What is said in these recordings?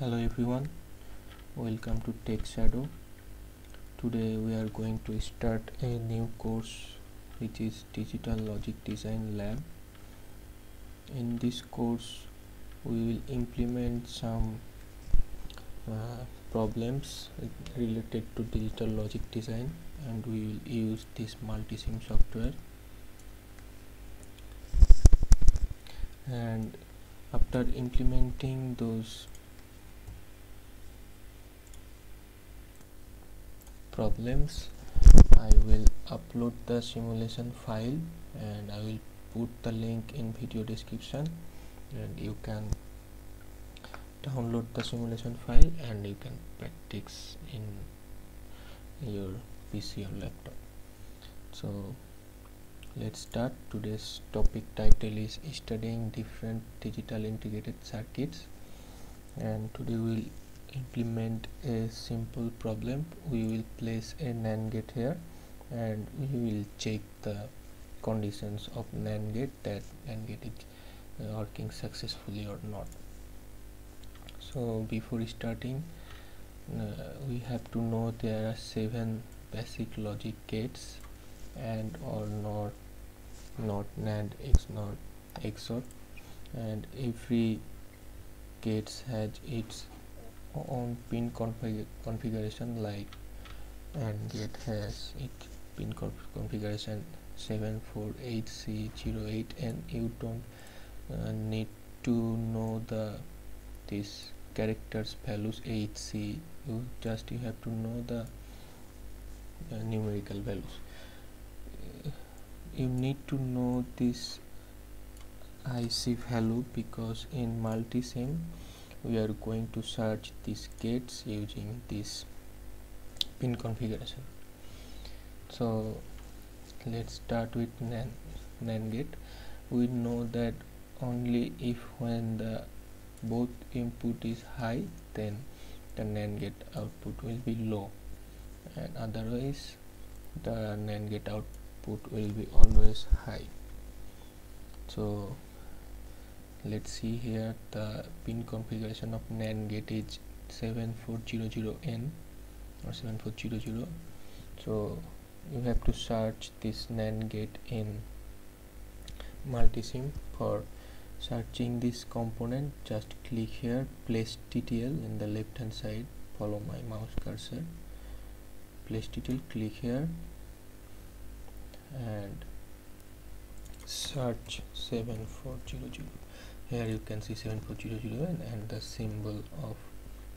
hello everyone. Welcome to tech shadow. Today we are going to start a new course which is digital logic design lab. In this course we will implement some uh, problems related to digital logic design and we will use this multisim software. And after implementing those problems I will upload the simulation file and I will put the link in video description. And you can download the simulation file and you can practice in your PC or laptop. So let's start. Today's topic title is studying different digital integrated circuits. And today we'll implement a simple problem. We will place a NAND gate here and we will check the conditions of NAND gate that NAND gate is uh, working successfully or not. So before starting uh, we have to know there are seven basic logic gates and or not not NAND X not XOR and every gates has its own pin config configuration like and it has its pin conf configuration 74HC08 and you don't uh, need to know the this characters values HC you just you have to know the uh, numerical values. You need to know this IC value because in multisim we are going to search these gates using this pin configuration. So let's start with NAND, NAND gate. We know that only if when the both input is high then the NAND gate output will be low. And otherwise the NAND gate output will be always high. So let's see here the pin configuration of NAND gate is 7400N or 7400 so you have to search this NAND gate in multisim for searching this component. Just click here place TTL in the left hand side. Follow my mouse cursor. Place TTL click here. And search 7400 here you can see 7400 and the symbol of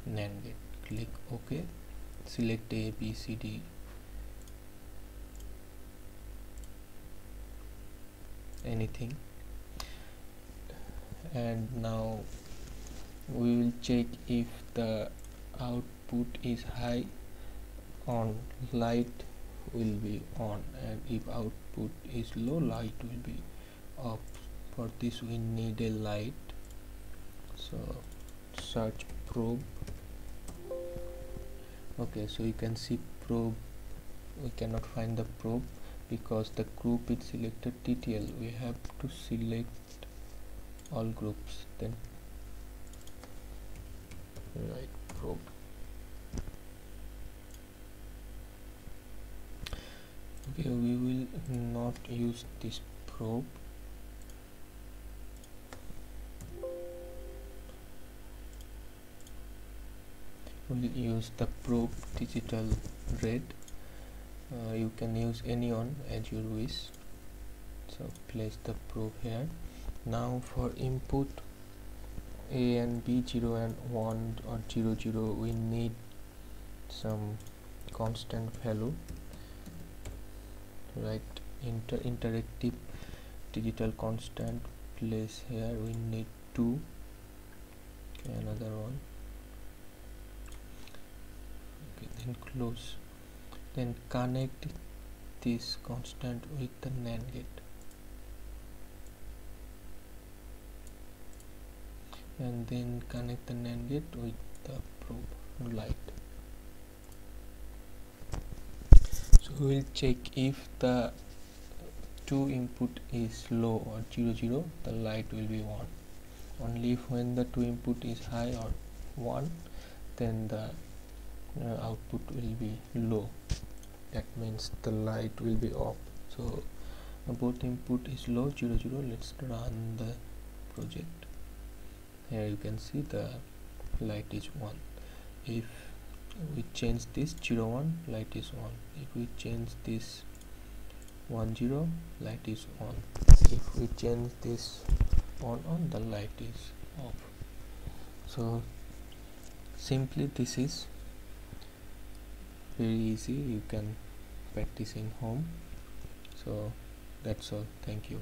NAND gate. Click OK. Select A B C D. Anything. And now we will check if the output is high on light will be on and if output is low light will be off for this we need a light. So search probe. Okay so you can see probe. We cannot find the probe because the group is selected TTL we have to select all groups then right probe. Okay we will not use this probe we'll use the probe digital red. Uh, you can use any one as you wish. So place the probe here. Now for input a and b 0 and 1 or 0 0 we need some constant value. Right inter interactive digital constant place here we need 2 okay, another one okay then close then connect this constant with the NAND gate. And then connect the NAND gate with the probe light. So we will check if the two input is low or 0 0 the light will be on. Only if when the two input is high or 1 then the uh, output will be low. That means the light will be off. So both input is low 0 0 let's run the project. Here you can see the light is 1 if we change this 0 1 light is on if we change this 1 0 light is on. If we change this on on the light is off. So simply this is very easy. You can practice in home. So that's all. Thank you